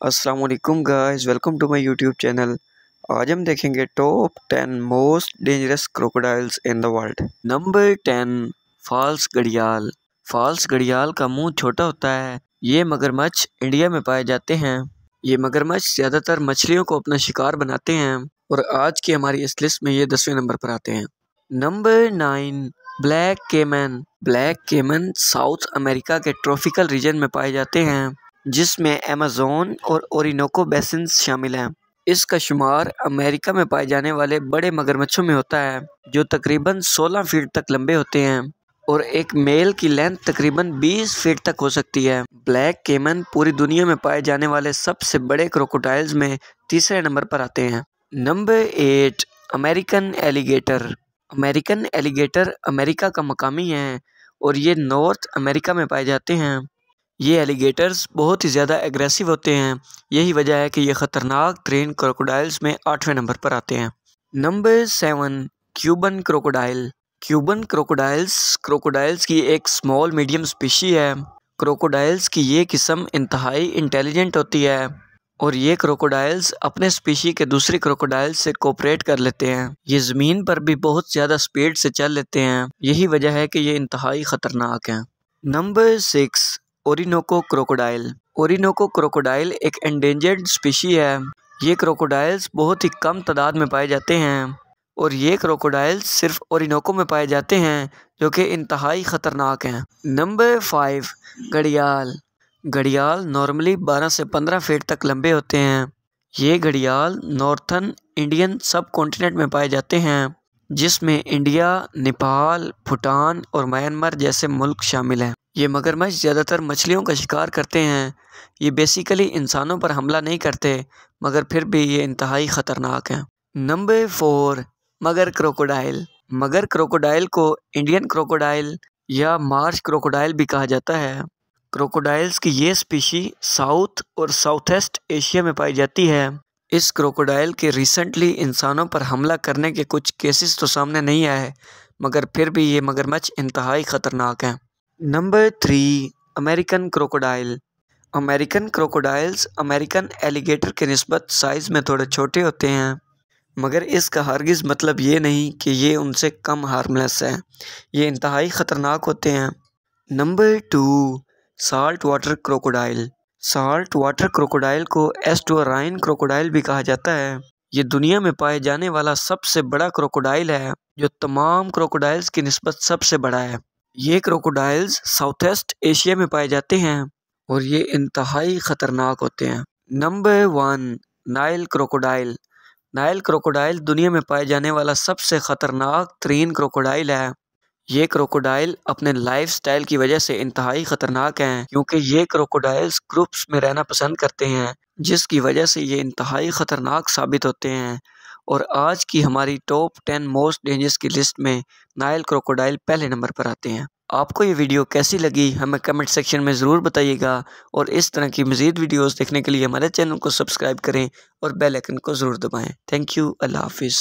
वालेकुम guys welcome to my YouTube channel आज हम देखेंगे top ten most dangerous crocodiles in the world number ten false घड़ियाल. False घड़ियाल का मुँह छोटा होता है. ये मगरमच्छ इंडिया में पाए जाते हैं. ये मगरमच्छ ज़्यादातर मछलियों को अपना शिकार बनाते हैं और आज की हमारी इस लिस्ट में ये दसवें नंबर पर आते हैं. Number nine black caiman black caiman South America के ट्रॉपिकल रीजन में पाए जाते हैं. जिसमें अमेज़ोन और ओरिनोको बेसिन शामिल हैं। इसका शुमार अमेरिका में पाए जाने वाले बड़े मगरमच्छों में होता है, जो तकरीबन 16 फीट तक लंबे होते हैं और एक मेल की लेंथ तकरीबन 20 फीट तक हो सकती है। ब्लैक केमन पूरी दुनिया में पाए जाने वाले सबसे बड़े क्रोकोटाइल्स में तीसरे नंबर पर आते हैं। Number eight American alligator American alligator America का मकामी है और ये नॉर्थ अमेरिका में पाए जाते हैं। ये एलिगेटर्स बहुत ही ज़्यादा एग्रेसिव होते हैं। यही वजह है कि ये ख़तरनाक ट्रेन क्रोकोडाइल्स में आठवें नंबर पर आते हैं। Number seven Cuban crocodile Cuban crocodiles crocodiles की एक स्मॉल मीडियम स्पीशी है। क्रोकोडाइल्स की ये किस्म इंतहाई इंटेलिजेंट होती है और ये क्रोकोडाइल्स अपने स्पीशी के दूसरे क्रोकोडाइल्स से कोऑपरेट कर लेते हैं। ये ज़मीन पर भी बहुत ज़्यादा स्पीड से चल लेते हैं। यही वजह है कि ये इंतहाई ख़तरनाक हैं। Number six Orinoco crocodile. Orinoco crocodile एक एंडेंजर्ड स्पीशी है। ये क्रोकोडाइल्स बहुत ही कम तादाद में पाए जाते हैं और ये क्रोकोडाइल्स सिर्फ़ ओरिनोको में पाए जाते हैं, जो कि इंतहाई ख़तरनाक हैं। नंबर फाइव घड़ियाल। घड़ियाल नॉर्मली 12 से 15 फीट तक लंबे होते हैं। ये घड़ियाल नॉर्थन इंडियन सब कॉन्टिनेंट में पाए जाते हैं, जिसमें इंडिया नेपाल भूटान और म्यांमार जैसे मुल्क शामिल हैं। ये मगरमच्छ ज़्यादातर मछलियों का शिकार करते हैं। ये बेसिकली इंसानों पर हमला नहीं करते, मगर फिर भी ये इंतहाई ख़तरनाक हैं। Number four mugger crocodile mugger crocodile को इंडियन क्रोकोडाइल या मार्च क्रोकोडाइल भी कहा जाता है। क्रोकोडाइल्स की ये स्पीशी साउथ और साउथ ईस्ट एशिया में पाई जाती है। इस क्रोकोडाइल के रिसेंटली इंसानों पर हमला करने के कुछ केसेस तो सामने नहीं आए, मगर फिर भी ये मगरमच्छ इंतहाई ख़तरनाक हैं। Number three American crocodile American crocodiles American alligator के नस्बत साइज़ में थोड़े छोटे होते हैं। मगर इसका हरगिज़ मतलब ये नहीं कि ये उनसे कम हार्मलेस है। ये इंतहाई ख़तरनाक होते हैं। Number two salt water crocodile salt water crocodile को एस्टोराइन क्रोकोडाइल भी कहा जाता है। ये दुनिया में पाए जाने वाला सबसे बड़ा क्रोकोडाइल है, जो तमाम क्रोकोडाइल्स की नस्बत सबसे बड़ा है। ये क्रोकोडाइल्स साउथ ईस्ट एशिया में पाए जाते हैं और ये इंतहाई ख़तरनाक होते हैं। Number one, Nile crocodile. Nile crocodile दुनिया में पाए जाने वाला सबसे ख़तरनाक तरीन क्रोकोडाइल है। ये क्रोकोडाइल अपने लाइफ स्टाइल की वजह से इंतहाई ख़तरनाक हैं, क्योंकि ये क्रोकोडाइल्स ग्रुप्स में रहना पसंद करते हैं, जिसकी वजह से ये इंतहाई ख़तरनाक साबित होते हैं। और आज की हमारी टॉप टेन मोस्ट डेंजर्स की लिस्ट में नायल क्रोकोडाइल पहले नंबर पर आते हैं। आपको ये वीडियो कैसी लगी, हमें कमेंट सेक्शन में ज़रूर बताइएगा और इस तरह की मज़ीद वीडियोस देखने के लिए हमारे चैनल को सब्सक्राइब करें और बेल आइकन को ज़रूर दबाएँ। थैंक यू अल्लाह हाफिज़